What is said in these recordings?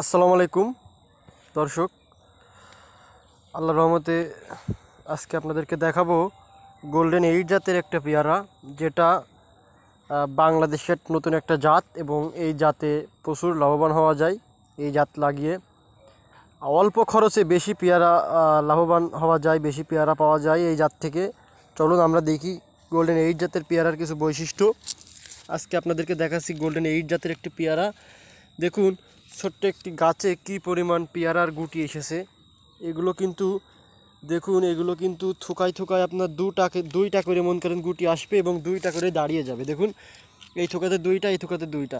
আসসালামু আলাইকুম, দর্শক। আল্লাহ রহমতে আজকে আপনাদেরকে দেখাবো গোল্ডেন এইট জাতের একটা পেয়ারা, যেটা বাংলাদেশের নতুন একটা জাত এবং এই জাতে প্রচুর লাভবান হওয়া যায়। এই জাত লাগিয়ে অল্প খরচে বেশি পেয়ারা লাভবান হওয়া যায়, বেশি পেয়ারা পাওয়া যায় এই জাত থেকে। চলুন আমরা দেখি গোল্ডেন এইট জাতের পেয়ারার কিছু বৈশিষ্ট্য। আজকে আপনাদেরকে দেখাচ্ছি গোল্ডেন এইট জাতের একটি পেয়ারা। দেখুন ছোট্ট একটি গাছে কি পরিমাণ পেয়ারার গুটি এসেছে? এগুলো কিন্তু, দেখুন, এগুলো কিন্তু থোকায় থোকায় আপনার দুটাকে দুইটা করে মন করেন গুটি আসবে এবং দুইটা করে দাঁড়িয়ে যাবে। দেখুন, এই থোকাতে দুইটা, এই থোকাতে দুইটা।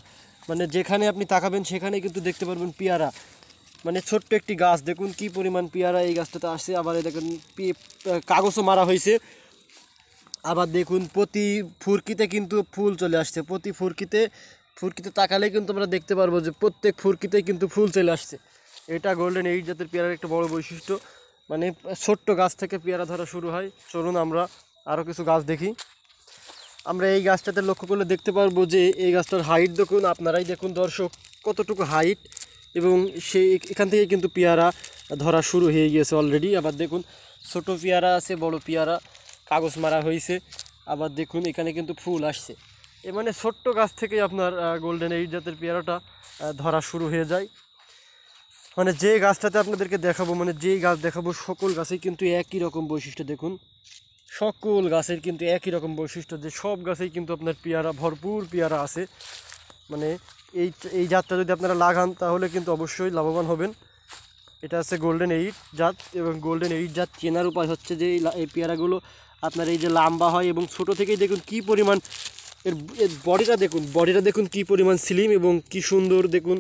মানে যেখানে আপনি তাকাবেন সেখানে কিন্তু দেখতে পারবেন পেয়ারা। মানে ছোট্ট একটি গাছ, দেখুন কি পরিমাণ পেয়ারা এই গাছটাতে আসছে। আবার এই দেখুন কাগজও মারা হয়েছে। আবার দেখুন, প্রতি ফুরকিতে কিন্তু ফুল চলে আসছে। প্রতি ফুরকিতে ফুরকিতে তাকালেই কিন্তু আমরা দেখতে পারব যে প্রত্যেক ফুরকিতেই কিন্তু ফুল চলে আসছে। এটা গোল্ডেন এইট জাতের পেয়ারার একটা বড় বৈশিষ্ট্য। মানে ছোট্ট গাছ থেকে পেয়ারা ধরা শুরু হয়। চলুন আমরা আরও কিছু গাছ দেখি। আমরা এই গাছটাতে লক্ষ্য করলে দেখতে পারব যে এই গাছটার হাইট দেখুন, আপনারাই দেখুন দর্শক, কতটুকু হাইট এবং সেই এখান থেকে কিন্তু পেয়ারা ধরা শুরু হয়ে গিয়েছে অলরেডি আবার দেখুন, ছোট পেয়ারা আছে, বড় পেয়ারা, কাগজ মারা হয়েছে। আবার দেখুন, এখানে কিন্তু ফুল আসছে। এ মানে ছোট্ট গাছ থেকেই আপনার গোল্ডেন এইট জাতের পেয়ারাটা ধরা শুরু হয়ে যায়। মানে যে গাছটাতে আপনাদেরকে দেখাবো মানে যেই গাছ দেখাবো, সকল গাছেই কিন্তু একই রকম বৈশিষ্ট্য, দেখুন। সকল গাছের কিন্তু একই রকম বৈশিষ্ট্য, যে সব গাছেই কিন্তু আপনার পেয়ারা, ভরপুর পেয়ারা আছে। মানে এই এই জাতটা যদি আপনারা লাগান, তাহলে কিন্তু অবশ্যই লাভবান হবেন। এটা আছে গোল্ডেন এইট জাত, এবং গোল্ডেন এইট জাত চেনার উপায় হচ্ছে যে এই এই পেয়ারাগুলো আপনার এই যে লম্বা হয়, এবং ছোট থেকেই দেখুন কি পরিমাণ এর এর বডিটা দেখুন বডিটা দেখুন কি পরিমাণ স্লিম এবং কি সুন্দর, দেখুন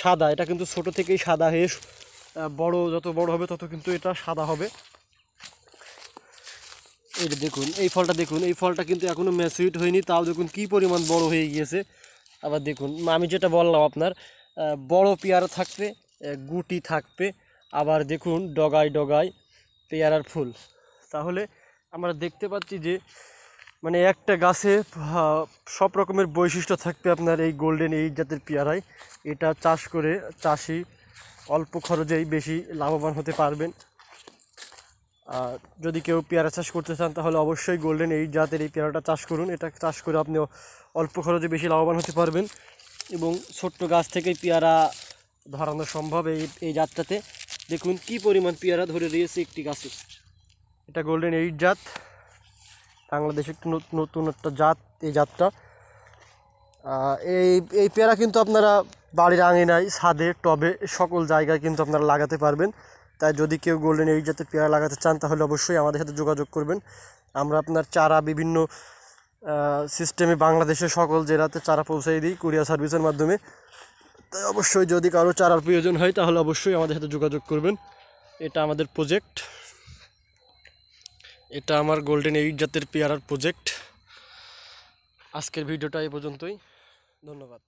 সাদা। এটা কিন্তু ছোট থেকেই সাদা হয়ে বড়, যত বড় হবে তত কিন্তু এটা সাদা হবে। এইটা দেখুন, এই ফলটা দেখুন, এই ফলটা কিন্তু এখনও ম্যাচুইট হয়নি, তাও দেখুন কি পরিমাণ বড় হয়ে গিয়েছে। আবার দেখুন আমি যেটা বললাম আপনার বড় পেয়ারা থাকবে গুটি থাকবে, আবার দেখুন ডগায় ডগায় পেয়ারার ফুল। তাহলে আমরা দেখতে পাচ্ছি যে মানে একটা গাছে সব রকমের বৈশিষ্ট্য থাকবে আপনার এই গোল্ডেন এই জাতের পেয়ারায়। এটা চাষ করে চাষি অল্প খরচেই বেশি লাভবান হতে পারবেন। আর যদি কেউ পেয়ারা চাষ করতে চান, তাহলে অবশ্যই গোল্ডেন এই জাতের এই পেয়ারাটা চাষ করুন। এটা চাষ করে আপনি অল্প খরচে বেশি লাভবান হতে পারবেন। এবং ছোট্ট গাছ থেকেই পেয়ারা ধরানো সম্ভব এই এই জাতটাতে। দেখুন কি পরিমাণ পেয়ারা ধরে রয়েছে একটি গাছে। এটা গোল্ডেন এইট জাত। বাংলাদেশে একটি নতুন একটা জাত, এই জাতটা। এই এই পেয়ারা কিন্তু আপনারা বাড়ির আঙিনায়, ছাদে, টবে, সকল জায়গায় কিন্তু আপনারা লাগাতে পারবেন। তাই যদি কেউ গোল্ডেন এই জাতের পেয়ারা লাগাতে চান, তাহলে অবশ্যই আমাদের সাথে যোগাযোগ করবেন। আমরা আপনার চারা বিভিন্ন সিস্টেমে বাংলাদেশের সকল জেলাতে চারা পৌঁছে দিই কুরিয়ার সার্ভিসের মাধ্যমে। তাই অবশ্যই যদি কারও চারার প্রয়োজন হয়, তাহলে অবশ্যই আমাদের সাথে যোগাযোগ করবেন। এটা আমাদের প্রজেক্ট এটা আমার গোল্ডেন এইট জাতের পেয়ারার প্রজেক্ট আজকের ভিডিওটা এই পর্যন্তই। ধন্যবাদ।